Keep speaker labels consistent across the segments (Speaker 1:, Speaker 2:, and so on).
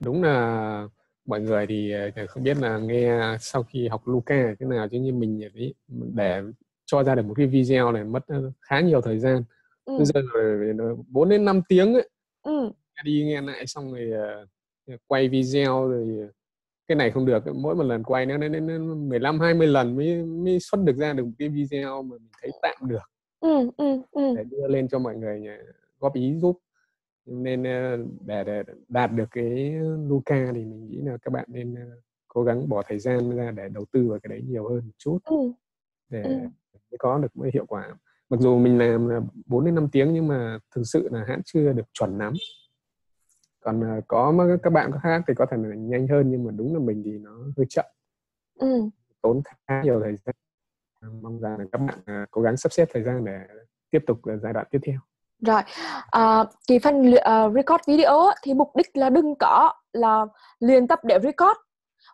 Speaker 1: đúng là mọi người thì ờ, không biết là nghe sau khi học Luca thế nào chứ như mình để cho ra được một cái video này mất khá nhiều thời gian ừ. bây giờ là 4 đến 5 tiếng ấy ừ. đi nghe lại xong rồi uh, quay video rồi cái này không được mỗi một lần quay nó đến 15 20 lần mới mới xuất được ra được một cái video mà mình thấy tạm được ừ, ừ, ừ. để đưa lên cho mọi người góp ý giúp nên ờ, để, để đạt được cái Luca thì mình nghĩ là các bạn nên ờ, cố gắng bỏ thời gian ra để đầu tư vào cái đấy nhiều hơn một chút ừ. để ừ. có được mới hiệu quả mặc dù mình làm là 4 đến 5 tiếng nhưng mà thực sự là hãng chưa được chuẩn lắm còn ờ, có các bạn khác thì có thể là nhanh hơn nhưng mà đúng là mình thì nó hơi chậm ừ. tốn khá nhiều thời gian mong rằng là các bạn cố gắng sắp xếp thời gian để tiếp tục giai đoạn tiếp theo
Speaker 2: rồi à, cái phần uh, record video thì mục đích là đừng có là luyện tập để record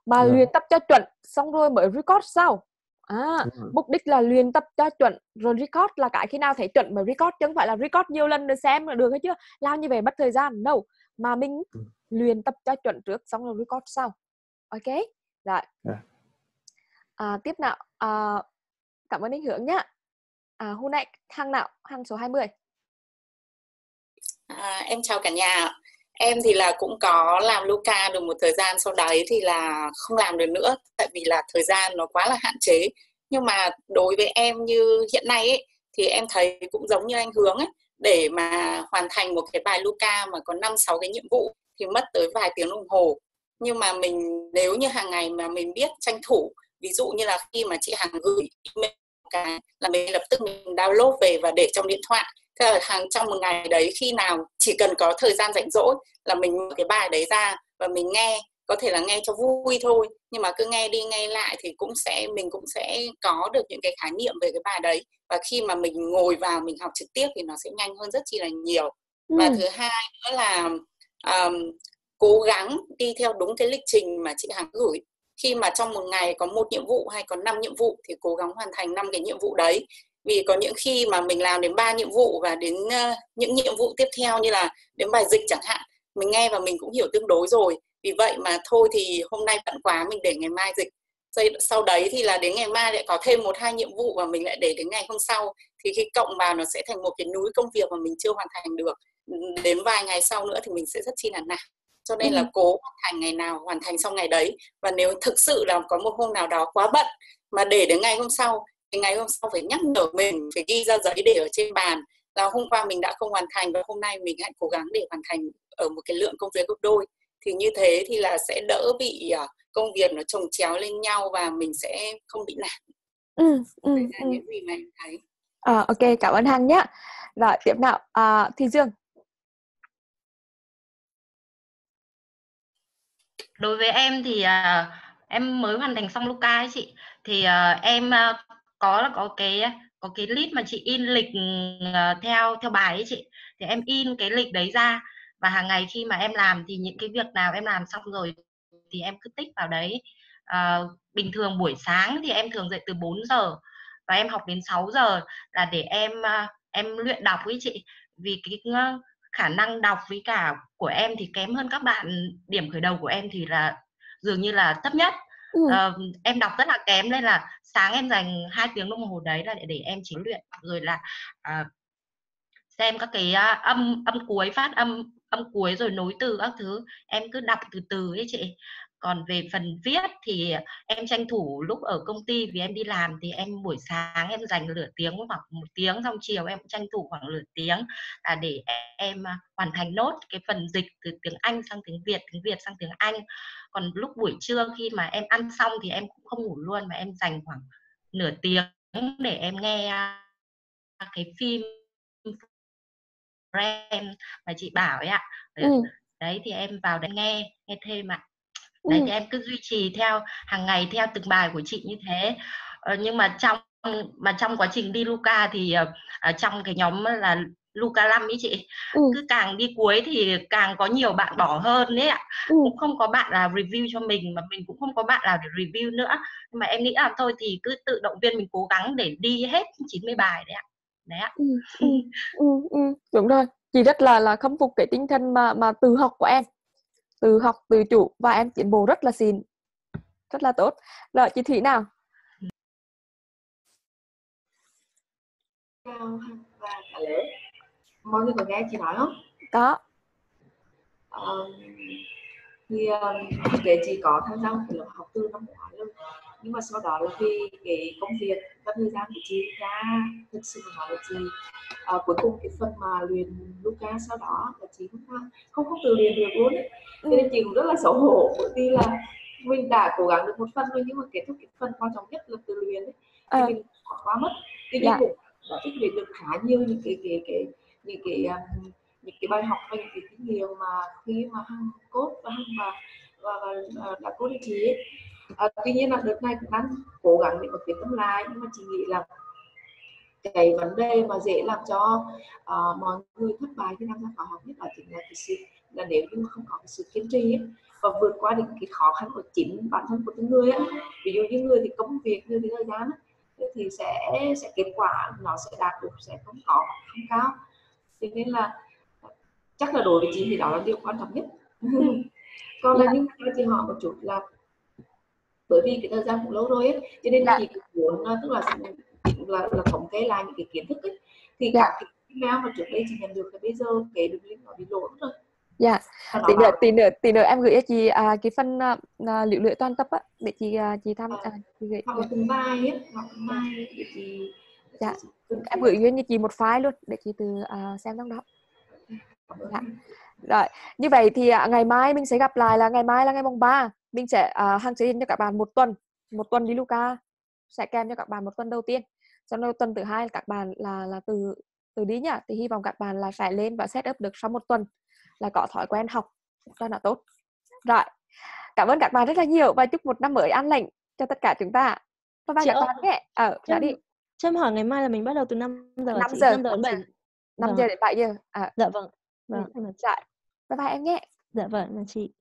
Speaker 2: mà yeah. Dạ. luyện tập cho chuẩn xong rồi mới record sau à yeah. Dạ. mục đích là luyện tập cho chuẩn rồi record là cái khi nào thấy chuẩn mới record chứ không phải là record nhiều lần để xem là được hay chưa làm như vậy mất thời gian no mà mình ừ. luyện tập cho chuẩn trước xong rồi record sau ok rồi yeah. Dạ. à, tiếp nào à, cảm ơn anh Hướng nhá à, hôm nay hàng nào hàng số 20
Speaker 3: À, em chào cả nhà. Em thì là cũng có làm Luca được một thời gian sau đấy thì là không làm được nữa tại vì là thời gian nó quá là hạn chế. Nhưng mà đối với em như hiện nay ấy thì em thấy cũng giống như anh Hướng ấy để mà hoàn thành một cái bài Luca mà có 5 6 cái nhiệm vụ thì mất tới vài tiếng đồng hồ. Nhưng mà mình nếu như hàng ngày mà mình biết tranh thủ ví dụ như là khi mà chị Hằng gửi email cái là mình lập tức mình download về và để trong điện thoại thế là hàng trong một ngày đấy khi nào chỉ cần có thời gian rảnh rỗi là mình mở cái bài đấy ra và mình nghe có thể là nghe cho vui thôi. Nhưng mà cứ nghe đi nghe lại thì cũng sẽ mình cũng sẽ có được những cái khái niệm về cái bài đấy. Và khi mà mình ngồi vào mình học trực tiếp thì nó sẽ nhanh hơn rất chi là nhiều. Ừ. và thứ hai nữa là um, cố gắng đi theo đúng cái lịch trình mà chị Hằng gửi. Khi mà trong một ngày có một nhiệm vụ hay có năm nhiệm vụ thì cố gắng hoàn thành năm cái nhiệm vụ đấy vì có những khi mà mình làm đến ba nhiệm vụ và đến uh, những nhiệm vụ tiếp theo như là đến bài dịch chẳng hạn mình nghe và mình cũng hiểu tương đối rồi. Vì vậy mà thôi thì hôm nay bận quá mình để ngày mai dịch. Sau đấy thì là đến ngày mai lại có thêm một hai nhiệm vụ và mình lại để đến ngày hôm sau. Thì khi cộng vào nó sẽ thành một cái núi công việc mà mình chưa hoàn thành được. Đến vài ngày sau nữa thì mình sẽ rất chi là nản. Cho nên là ừ. cố hoàn thành ngày nào hoàn thành xong ngày đấy. Và nếu thực sự là có một hôm nào đó quá bận mà để đến ngày hôm sau thì ngày hôm sau phải nhắc nhở mình phải ghi ra giấy để ở trên bàn là hôm qua mình đã không hoàn thành và hôm nay mình hãy cố gắng để hoàn thành ở một cái lượng công việc gấp đôi. Thì như thế thì là sẽ đỡ bị uh, công việc nó chồng chéo lên nhau và mình sẽ không bị nản. Ừ, ừ,
Speaker 2: ừ. những gì mà em thấy. À, ok cảm ơn hằng nhé rồi tiếp nào. À, thì dương.
Speaker 4: Đối với em thì uh, em mới hoàn thành xong Luca ấy chị. Thì uh, em uh, có là có cái có cái list mà chị in lịch uh, theo theo bài ấy chị. Thì em in cái lịch đấy ra và hàng ngày khi mà em làm thì những cái việc nào em làm xong rồi thì em cứ tích vào đấy. À, bình thường buổi sáng thì em thường dậy từ 4 giờ và em học đến 6 giờ là để em ờ, em luyện đọc với chị. Vì cái khả năng đọc với cả của em thì kém hơn các bạn điểm khởi đầu của em thì là dường như là thấp nhất ừ. uh, em đọc rất là kém nên là sáng em dành hai tiếng đồng hồ đấy là để, để em chỉ luyện rồi là uh, xem các cái uh, âm âm cuối phát âm âm cuối rồi nối từ các thứ em cứ đọc từ từ ấy chị còn về phần viết thì em tranh thủ lúc ở công ty vì em đi làm thì em buổi sáng em dành nửa tiếng hoặc một tiếng xong chiều em tranh thủ khoảng nửa tiếng là để em à, hoàn thành nốt cái phần dịch từ tiếng Anh sang tiếng Việt tiếng Việt sang tiếng Anh. Còn lúc buổi trưa khi mà em ăn xong thì em cũng không ngủ luôn mà em dành khoảng nửa tiếng để em nghe à, cái phim friend mà chị bảo ấy ạ. Ừ. đấy thì em vào để nghe nghe thêm ạ đấy ừ. thì em cứ duy trì theo hàng ngày theo từng bài của chị như thế ờ, nhưng mà trong mà trong quá trình đi Luca thì ờ, trong cái nhóm là Luca 5 ý chị ừ. cứ càng đi cuối thì càng có nhiều bạn bỏ hơn đấy ạ ừ. cũng không có bạn là review cho mình mà mình cũng không có bạn nào để review nữa nhưng mà em nghĩ là thôi thì cứ tự động viên mình cố gắng để đi hết 90 bài đấy ạ đấy ạ ừ,
Speaker 2: ừ, ừ, ừ. đúng rồi chị rất là là khâm phục cái tinh thần mà mà tự học của em tự học tự chủ và em tiến bộ rất là xịn. Rất là tốt. Rồi chị Thủy nào?
Speaker 5: Và cả lớn mọi người có nghe chị nói không?
Speaker 2: Có.
Speaker 5: Um, thì um, kể chị có tham gia một lớp học từ năm ngoái luôn nhưng mà sau đó là vì cái công việc và thời gian của chị ra thực sự nói là chị uh, cuối cùng cái phần mà luyện Luca sau đó là chị không không không tự luyện được luôn ấy. Ừ. nên chị cũng rất là xấu hổ bởi vì là mình đã cố gắng được một phần rồi nhưng mà kết thúc cái phần quan trọng nhất là tự luyện ấy. thì à. mình quá mất tuy nhiên dạ. cũng đã tích lũy được khá nhiều những cái cái cái những cái um, những cái bài học và những cái kinh nghiệm mà khi mà hằng cốt và hằng và và, và, và đã cốt chị ấy. À, tuy nhiên là đợt này cũng đang cố gắng để mà quyết tâm lại nhưng mà chị nghĩ là cái vấn đề mà dễ làm cho uh, mọi người thất bại khi tham gia khóa học nhất là chính là cái sự là nếu như mà không có cái sự kiên trì ấy, và vượt qua được cái khó khăn của chính bản thân của từng người ấy. ví dụ như người thì công việc người thì thời gian ấy, thì sẽ sẽ kết quả nó sẽ đạt được sẽ không có không cao. Cho nên là chắc là đối với chị thì đó là điều quan trọng nhất. Còn là những cái chị hỏi một chút là bởi vì cái thời gian cũng lâu rồi ấy cho nên là dạ. chị cũng muốn tức là là, là thống kê lại những cái kiến thức ấy. Thì dạ. các cái email mà trước đây chị nhận được thì bây giờ kể được link nó bị lỗi rồi.
Speaker 2: Dạ. Tí nữa tí nữa tí nữa em gửi cho chị à, cái phần à, à, liệu luyện toàn tập á để chị à, chị tham à,
Speaker 5: chị gửi hoặc là từng bài ấy hoặc bài để chị
Speaker 2: dạ. em gửi cho chị một file luôn để chị từ uh, xem trong đó. Dạ. rồi như vậy thì uh, ngày mai mình sẽ gặp lại là ngày mai là ngày mùng 3 mình sẽ uh, hằng sẽ cho các bạn một tuần một tuần đi Luca sẽ kèm cho các bạn một tuần đầu tiên. Sau đó tuần thứ hai các bạn là là từ từ đi nhá. Thì hy vọng các bạn là sẽ lên và set up được sau một tuần là có thói quen học rất là tốt. Rồi cảm ơn các bạn rất là nhiều. Và chúc một năm mới an lành cho tất cả chúng ta. Bye bye các bạn nhé. Ờ
Speaker 6: à, đi. cho em hỏi ngày mai là mình bắt đầu từ 5 giờ
Speaker 2: 5 giờ 5 giờ đến 7 5 giờ? Đến 7 giờ.
Speaker 6: À. dạ vâng
Speaker 2: vâng. Dạ bye bye em nhé.
Speaker 6: Dạ vâng chị